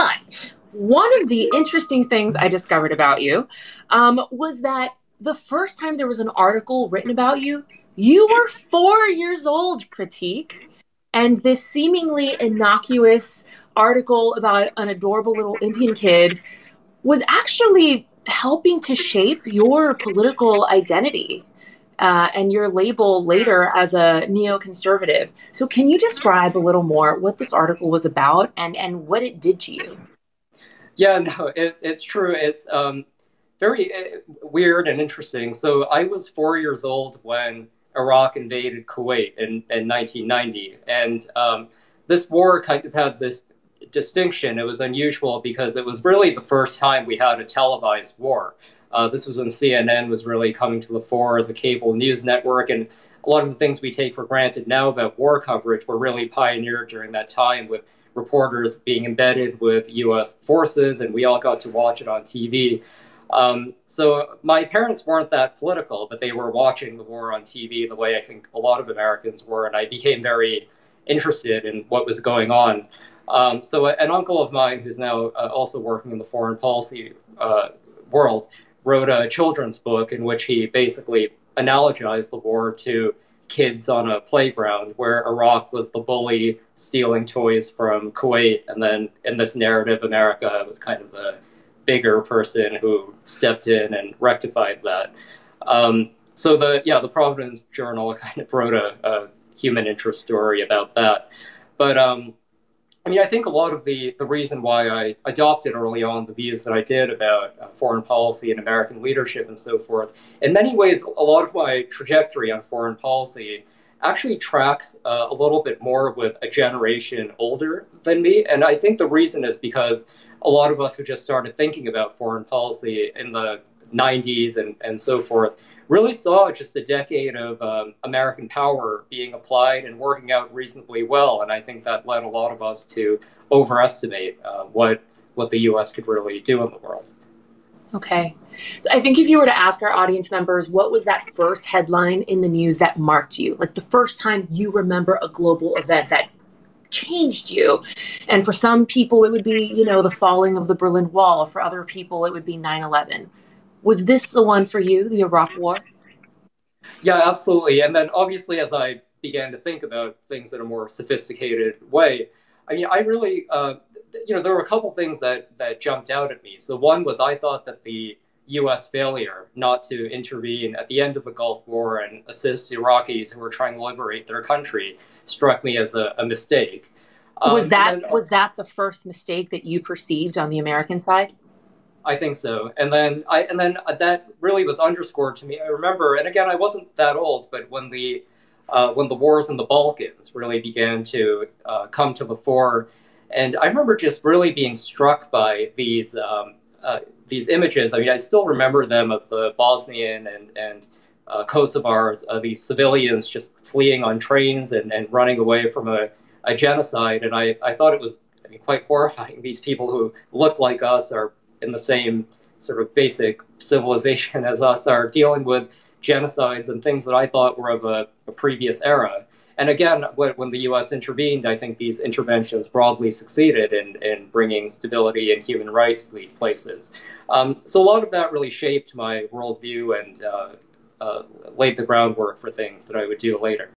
But one of the interesting things I discovered about you um, was that the first time there was an article written about you, you were four years old, Pratik. And this seemingly innocuous article about an adorable little Indian kid was actually helping to shape your political identity uh, and your label later as a neoconservative. So, can you describe a little more what this article was about and, and what it did to you? Yeah, no, it, it's true. It's um, very uh, weird and interesting. So, I was four years old when Iraq invaded Kuwait in, in 1990. And um, this war kind of had this distinction. It was unusual because it was really the first time we had a televised war. Uh, this was when CNN was really coming to the fore as a cable news network, and a lot of the things we take for granted now about war coverage were really pioneered during that time with reporters being embedded with U.S. forces, and we all got to watch it on TV. Um, so my parents weren't that political, but they were watching the war on TV the way I think a lot of Americans were, and I became very interested in what was going on. Um, so an uncle of mine, who's now uh, also working in the foreign policy uh, world, wrote a children's book in which he basically analogized the war to kids on a playground where Iraq was the bully stealing toys from Kuwait, and then in this narrative, America was kind of the bigger person who stepped in and rectified that. Um, so the yeah, the Providence Journal kind of wrote a, a human interest story about that. But um, I mean, I think a lot of the, the reason why I adopted early on the views that I did about uh, foreign policy and American leadership and so forth, in many ways, a lot of my trajectory on foreign policy actually tracks uh, a little bit more with a generation older than me. And I think the reason is because a lot of us who just started thinking about foreign policy in the 90s and, and so forth really saw just a decade of um, American power being applied and working out reasonably well. And I think that led a lot of us to overestimate uh, what what the U.S. could really do in the world. Okay. I think if you were to ask our audience members, what was that first headline in the news that marked you? Like the first time you remember a global event that changed you. And for some people, it would be, you know, the falling of the Berlin Wall. For other people, it would be 9 11. Was this the one for you, the Iraq War? Yeah, absolutely. And then obviously, as I began to think about things in a more sophisticated way, I mean, I really, uh, you know, there were a couple things that that jumped out at me. So one was I thought that the U.S. failure not to intervene at the end of the Gulf War and assist Iraqis who were trying to liberate their country struck me as a, a mistake. Was um, that then, was that the first mistake that you perceived on the American side? I think so. And then I and then that really was underscored to me. I remember, and again, I wasn't that old, but when the uh, when the wars in the Balkans really began to uh, come to the fore, and I remember just really being struck by these um, uh, these images. I mean, I still remember them of the Bosnian and and uh, Kosovars, uh, these civilians just fleeing on trains and, and running away from a, a genocide. And I, I thought it was I mean, quite horrifying. These people who look like us are in the same sort of basic civilization as us are dealing with genocides and things that I thought were of a, a previous era. And again, when, the U.S. intervened, I think these interventions broadly succeeded in, in bringing stability and human rights to these places. Um, so a lot of that really shaped my worldview and uh, uh, laid the groundwork for things that I would do later.